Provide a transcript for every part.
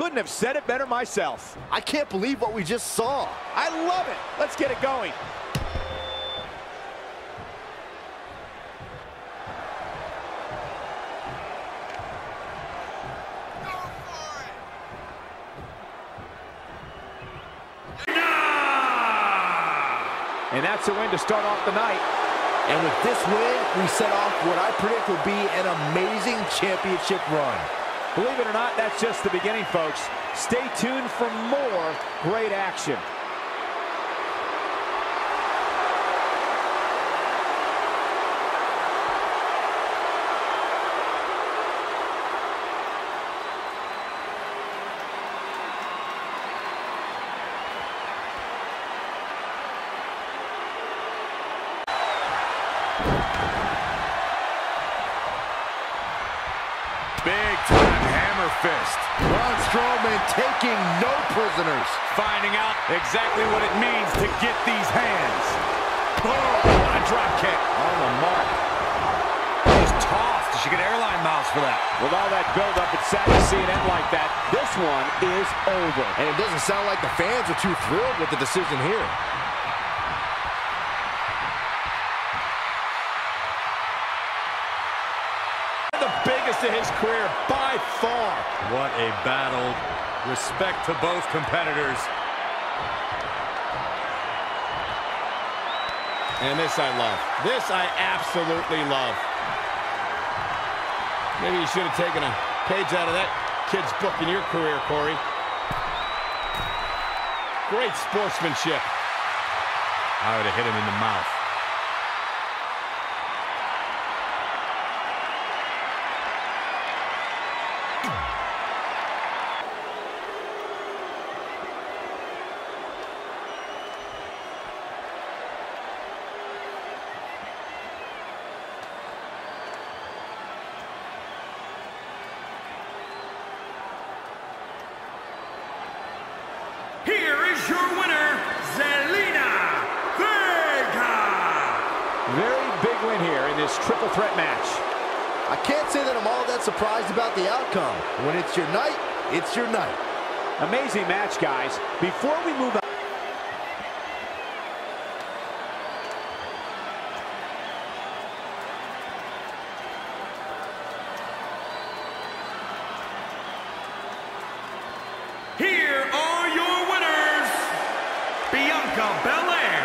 couldn't have said it better myself. I can't believe what we just saw. I love it. Let's get it going. And that's a win to start off the night. And with this win, we set off what I predict will be an amazing championship run. Believe it or not, that's just the beginning, folks. Stay tuned for more great action. Fist. Braun Strowman taking no prisoners. Finding out exactly what it means to get these hands. Boom! What a drop kick. On the mark. Just tossed. She get airline miles for that. With all that buildup, it's sad to see it end like that. This one is over. And it doesn't sound like the fans are too thrilled with the decision here. The biggest of his career by far. What a battle. Respect to both competitors. And this I love. This I absolutely love. Maybe you should have taken a page out of that kid's book in your career, Corey. Great sportsmanship. I would have hit him in the mouth. Here is your winner, Zelina Vega. Very big win here in this triple threat match. I can't say that I'm all that surprised about the outcome. When it's your night, it's your night. Amazing match, guys. Before we move on. Here are your winners, Bianca Belair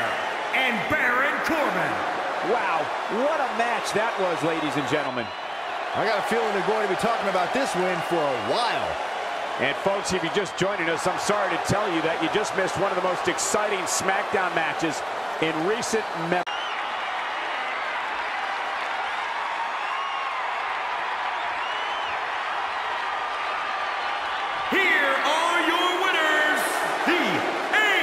and Baron Corbin. Wow, what a match that was, ladies and gentlemen. I got a feeling they're going to be talking about this win for a while. And folks, if you're just joining us, I'm sorry to tell you that you just missed one of the most exciting SmackDown matches in recent memory. Here are your winners, the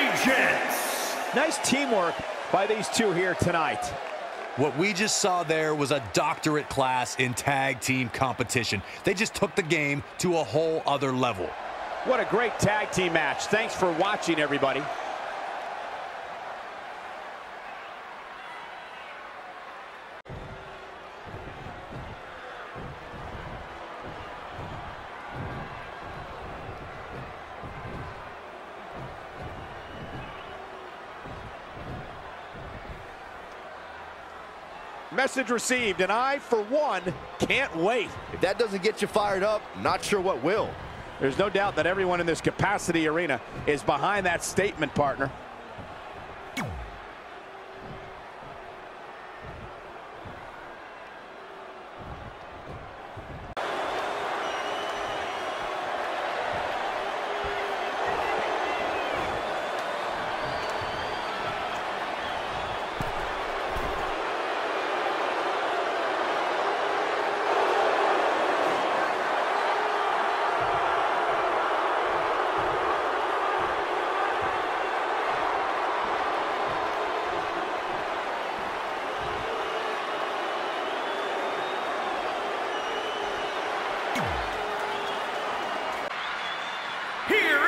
Agents. Nice teamwork by these two here tonight. What we just saw there was a doctorate class in tag team competition. They just took the game to a whole other level. What a great tag team match. Thanks for watching, everybody. Message received, and I, for one, can't wait. If that doesn't get you fired up, not sure what will. There's no doubt that everyone in this capacity arena is behind that statement, partner.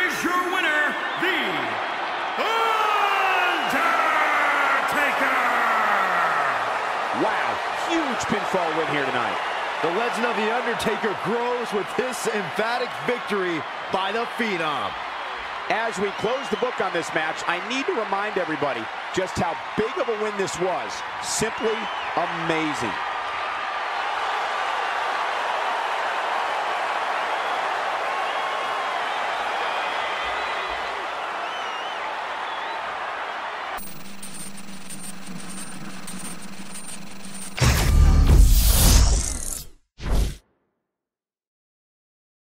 Is your winner, the Undertaker. Wow, huge pinfall win here tonight. The legend of The Undertaker grows with this emphatic victory by the Phenom. As we close the book on this match, I need to remind everybody just how big of a win this was. Simply amazing.